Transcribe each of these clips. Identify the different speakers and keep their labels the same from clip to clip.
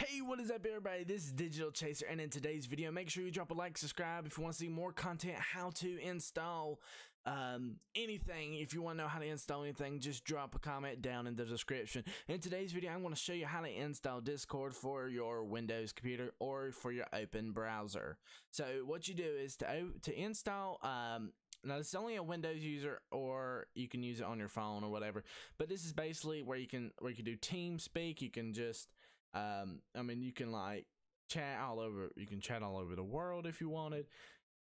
Speaker 1: Hey, what is up everybody? This is Digital Chaser and in today's video, make sure you drop a like, subscribe if you want to see more content, how to install um, anything. If you want to know how to install anything, just drop a comment down in the description. In today's video, I'm going to show you how to install Discord for your Windows computer or for your open browser. So what you do is to, to install um, now this is only a Windows user or you can use it on your phone or whatever. But this is basically where you can where you can do TeamSpeak. You can just um I mean you can like chat all over you can chat all over the world if you wanted.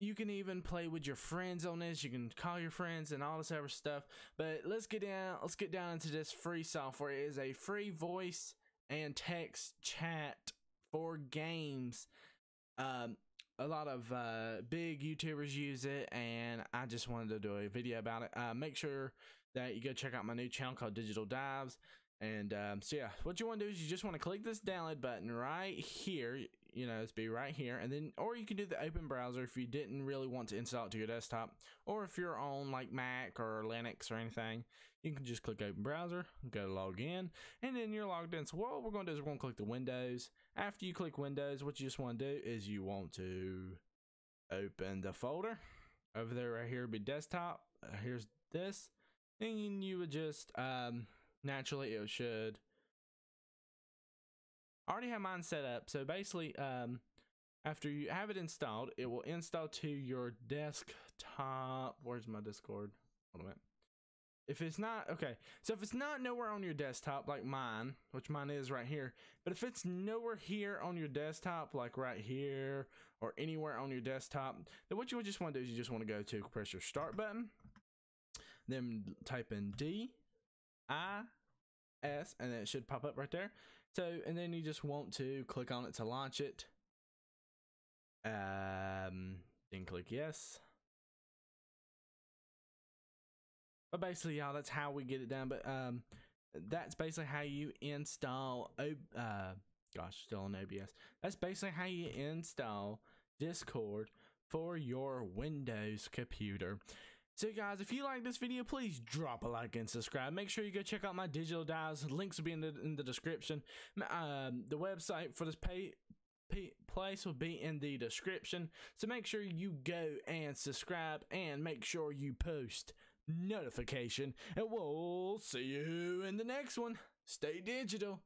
Speaker 1: You can even play with your friends on this. You can call your friends and all this other stuff. But let's get down let's get down into this free software. It is a free voice and text chat for games. Um a lot of uh, big YouTubers use it, and I just wanted to do a video about it. Uh, make sure that you go check out my new channel called Digital Dives. And um, so yeah, what you want to do is you just want to click this download button right here. You know, it's be right here, and then or you can do the open browser if you didn't really want to install it to your desktop, or if you're on like Mac or Linux or anything, you can just click open browser, go to log in, and then you're logged in. So what we're going to do is we're going to click the Windows. After you click Windows, what you just want to do is you want to open the folder over there right here. would Be desktop. Uh, here's this, and you would just um naturally it should. I already have mine set up so basically um after you have it installed it will install to your desktop. Where's my discord? Hold a minute. If it's not okay so if it's not nowhere on your desktop like mine which mine is right here but if it's nowhere here on your desktop like right here or anywhere on your desktop then what you would just want to do is you just want to go to press your start button then type in d I S and it should pop up right there. So and then you just want to click on it to launch it. Um then click yes. But basically y'all that's how we get it done. But um that's basically how you install uh gosh still on OBS. That's basically how you install Discord for your Windows computer. So guys, if you like this video, please drop a like and subscribe. Make sure you go check out my digital dials. Links will be in the, in the description. Um, the website for this pay, pay, place will be in the description. So make sure you go and subscribe and make sure you post notification. And we'll see you in the next one. Stay digital.